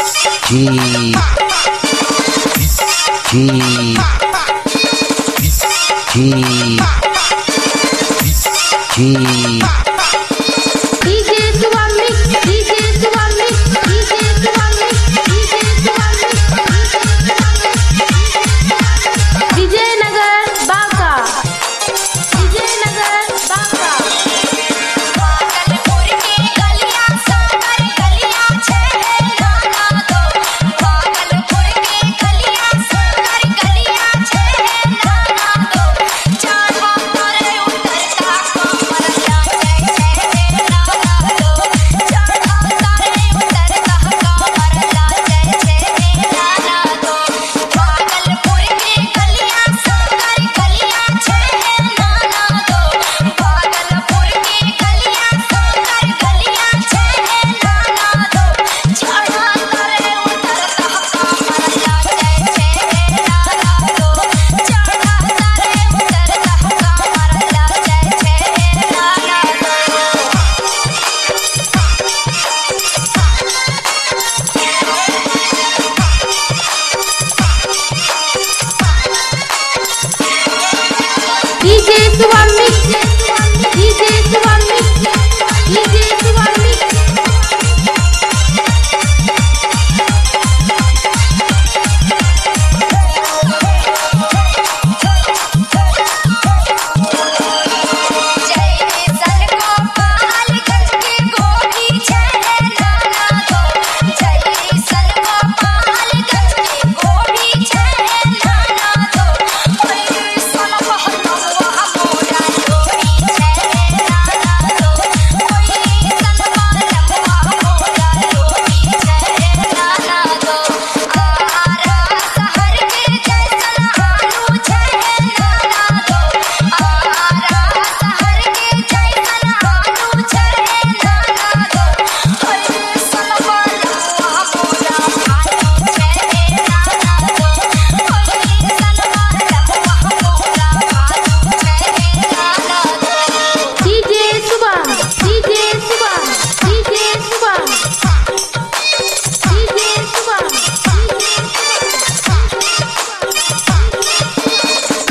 G G G G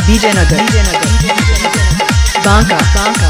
Vijayanagar Banka Banka